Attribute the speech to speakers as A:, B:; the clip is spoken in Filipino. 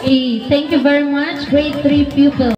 A: Okay, thank you very much, grade 3 pupil.